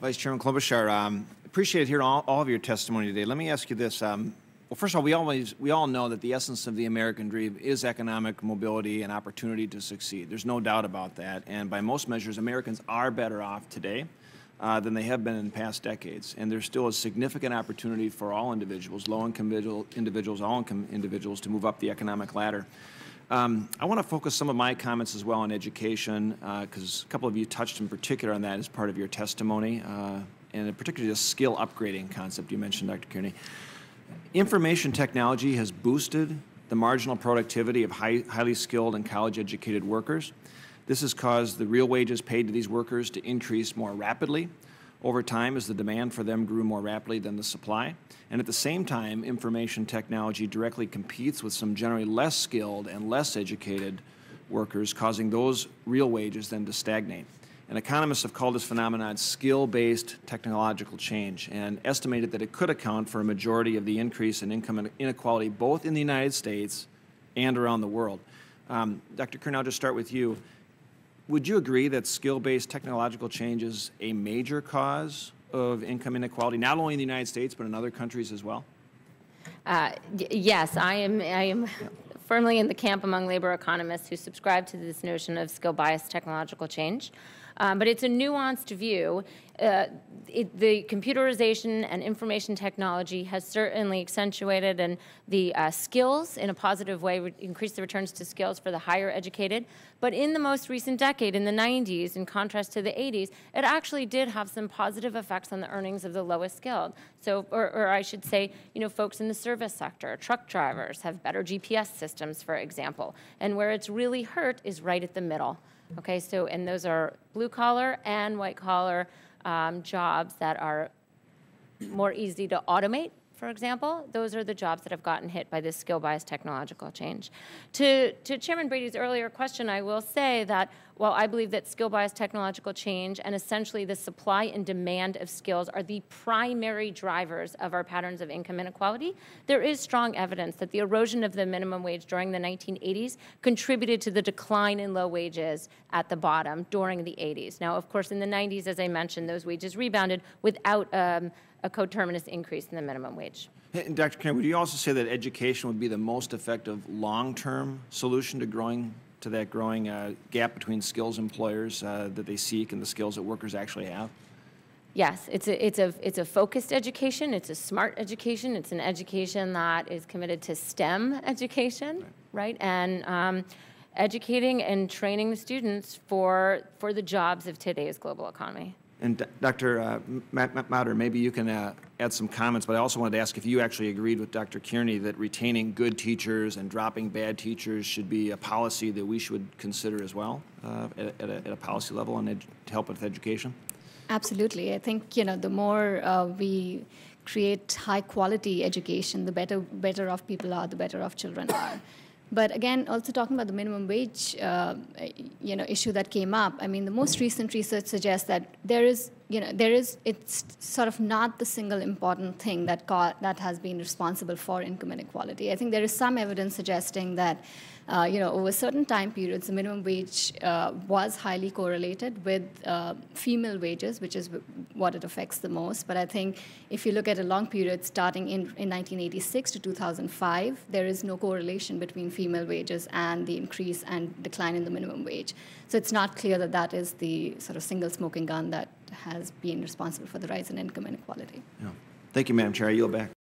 Vice Chairman Klobuchar, um, appreciate hearing all, all of your testimony today. Let me ask you this. Um, well, first of all, we always we all know that the essence of the American dream is economic mobility and opportunity to succeed. There's no doubt about that. And by most measures, Americans are better off today uh, than they have been in past decades. And there's still a significant opportunity for all individuals, low-income individuals, all-income individuals, to move up the economic ladder. Um, I want to focus some of my comments as well on education, because uh, a couple of you touched in particular on that as part of your testimony, uh, and particularly the skill upgrading concept you mentioned, Dr. Kearney. Information technology has boosted the marginal productivity of high, highly skilled and college-educated workers. This has caused the real wages paid to these workers to increase more rapidly over time as the demand for them grew more rapidly than the supply. And at the same time, information technology directly competes with some generally less skilled and less educated workers, causing those real wages then to stagnate. And economists have called this phenomenon skill-based technological change and estimated that it could account for a majority of the increase in income inequality both in the United States and around the world. Um, Dr. Kearney, I'll just start with you. Would you agree that skill-based technological change is a major cause of income inequality, not only in the United States, but in other countries as well? Uh, yes, I am, I am firmly in the camp among labor economists who subscribe to this notion of skill-biased technological change. Um, but it's a nuanced view. Uh, it, the computerization and information technology has certainly accentuated and the uh, skills in a positive way, increased the returns to skills for the higher educated. But in the most recent decade, in the 90s, in contrast to the 80s, it actually did have some positive effects on the earnings of the lowest skilled. So, or, or I should say, you know, folks in the service sector, truck drivers have better GPS systems, for example. And where it's really hurt is right at the middle. Okay, so, and those are blue collar and white collar um, jobs that are more easy to automate for example, those are the jobs that have gotten hit by this skill bias technological change. To, to Chairman Brady's earlier question, I will say that while I believe that skill bias technological change and essentially the supply and demand of skills are the primary drivers of our patterns of income inequality, there is strong evidence that the erosion of the minimum wage during the 1980s contributed to the decline in low wages at the bottom during the 80s. Now, of course, in the 90s, as I mentioned, those wages rebounded without um, a coterminous increase in the minimum wage. Dr. Kennedy, would you also say that education would be the most effective long-term solution to growing to that growing uh, gap between skills employers uh, that they seek and the skills that workers actually have? Yes, it's a, it's, a, it's a focused education, it's a smart education, it's an education that is committed to STEM education, right? right? And um, educating and training the students for, for the jobs of today's global economy. And Dr. Uh, maybe you can uh, add some comments, but I also wanted to ask if you actually agreed with Dr. Kearney that retaining good teachers and dropping bad teachers should be a policy that we should consider as well uh, at, at, a, at, a, policy level and to help with education? Absolutely. I think, you know, the more uh, we create high quality education, the better, better off people are, the better off children are. But again, also talking about the minimum wage, uh, you know, issue that came up. I mean, the most recent research suggests that there is, you know, there is. It's sort of not the single important thing that that has been responsible for income inequality. I think there is some evidence suggesting that uh, you know, over certain time periods, the minimum wage uh, was highly correlated with uh, female wages, which is what it affects the most. But I think if you look at a long period starting in, in 1986 to 2005, there is no correlation between female wages and the increase and decline in the minimum wage. So it's not clear that that is the sort of single smoking gun that has been responsible for the rise in income inequality. Yeah. Thank you, Madam Chair. I yield back.